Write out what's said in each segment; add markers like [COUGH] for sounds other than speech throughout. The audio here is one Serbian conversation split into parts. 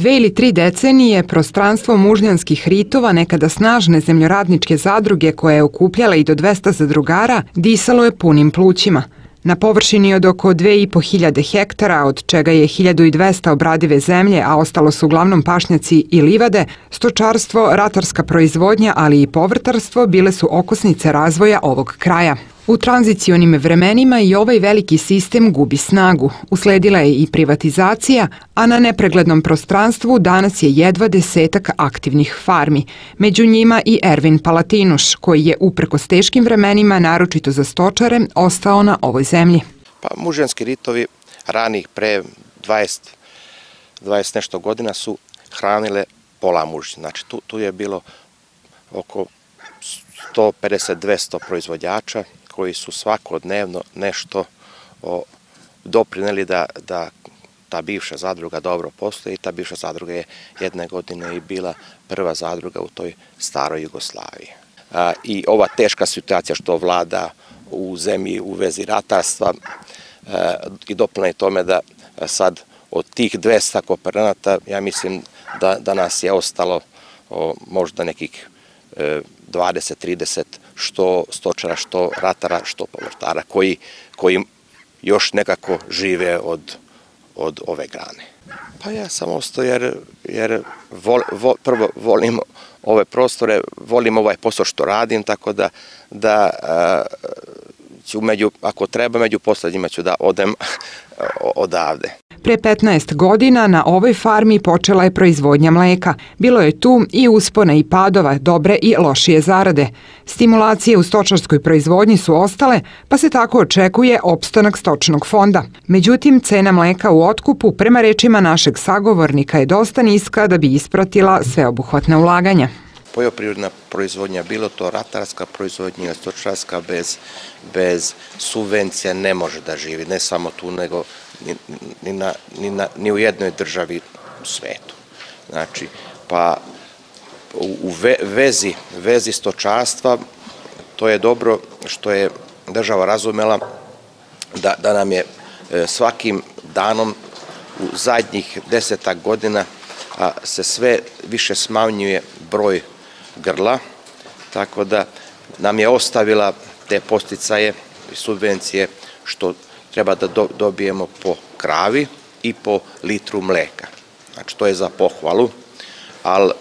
Dve ili tri decenije prostranstvo mužljanskih ritova, nekada snažne zemljoradničke zadruge koje je okupljala i do 200 zadrugara, disalo je punim plućima. Na površini od oko 2500 hektara, od čega je 1200 obradive zemlje, a ostalo su uglavnom pašnjaci i livade, stočarstvo, ratarska proizvodnja, ali i povrtarstvo bile su okosnice razvoja ovog kraja. U tranzicionim vremenima i ovaj veliki sistem gubi snagu. Usledila je i privatizacija, a na nepreglednom prostranstvu danas je jedva desetak aktivnih farmi. Među njima i Ervin Palatinuš, koji je uprkos teškim vremenima, naročito za stočare, ostao na ovoj zemlji. Pa mužanski ritovi ranih pre 20, 20 nešto godina su hranile pola muži. Znači tu, tu je bilo oko 150-200 proizvođača koji su svakodnevno nešto doprineli da, da ta bivša zadruga dobro postoji i ta bivša zadruga je jedne godine i bila prva zadruga u toj staroj Jugoslaviji. A, I ova teška situacija što vlada u zemlji u vezi ratarstva a, i doplne tome da sad od tih 200 kooperanata, ja mislim da, da nas je ostalo o, možda nekih e, 20-30 što stočara, što ratara, što povrtara, koji, koji još nekako žive od, od ove grane. Pa ja sam ostao jer, jer vol, vol, prvo volim ove prostore, volim ovaj posao što radim, tako da, da a, ću među, ako treba, među poslednjima ću da odem [LAUGHS] odavde. Pre 15 godina na ovoj farmi počela je proizvodnja mleka. Bilo je tu i uspona i padova, dobre i lošije zarade. Stimulacije u stočarskoj proizvodnji su ostale, pa se tako očekuje opstanak stočnog fonda. Međutim, cena mleka u otkupu, prema rečima našeg sagovornika, je dosta niska da bi ispratila sveobuhvatne ulaganja poljoprivredna proizvodnja, bilo to ratarska proizvodnja stočarska, bez, bez subvencija ne može da živi, ne samo tu, nego ni, ni, na, ni, na, ni u jednoj državi u svetu. Znači, pa u ve, vezi, vezi stočarstva, to je dobro što je država razumela da, da nam je e, svakim danom u zadnjih desetak godina a, se sve više smanjuje broj grla, tako da nam je ostavila te posticaje i subvencije što treba da do, dobijemo po kravi i po litru mleka. Znači, to je za pohvalu, ali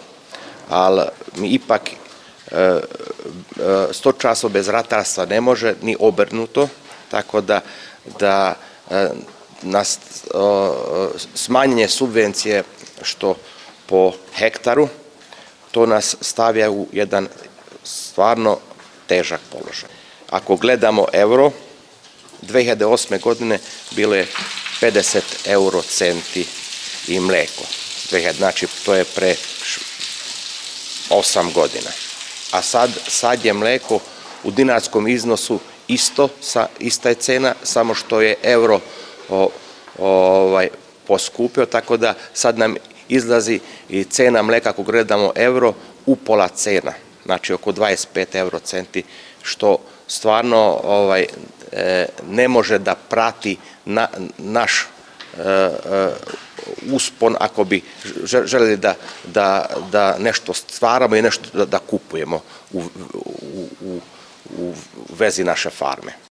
al mi ipak e, e, sto časov bez ratarstva ne može, ni obrnuto, tako da, da e, nas, o, smanjenje subvencije što po hektaru, to nas stavlja u jedan stvarno težak položaj. Ako gledamo euro, 2008. godine bilo je 50 euro centi i mleko. Znači, to je pre 8 godina. A sad, sad je mleko u dinarskom iznosu isto, sa, ista je cena, samo što je euro o, ovaj, poskupio, tako da sad nam izlazi i cena mleka, ako gledamo euro, u pola cena, znači oko 25 euro centi, što stvarno ovaj, e, ne može da prati na, naš e, e, uspon ako bi želeli da, da, da nešto stvaramo i nešto da, da kupujemo u, u, u, u vezi naše farme.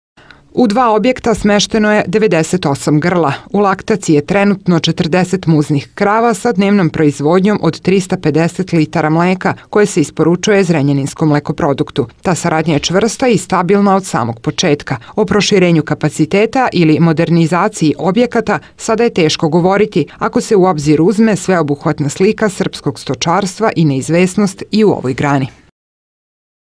U dva objekta smešteno je 98 grla. U laktaciji je trenutno 40 muznih krava sa dnevnom proizvodnjom od 350 litara mleka koje se isporučuje Zrenjaninskom mlekoproduktu. Ta saradnja je čvrsta i stabilna od samog početka. O proširenju kapaciteta ili modernizaciji objekata sada je teško govoriti ako se u obzir uzme sveobuhvatna slika srpskog stočarstva i neizvesnost i u ovoj grani.